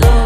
love.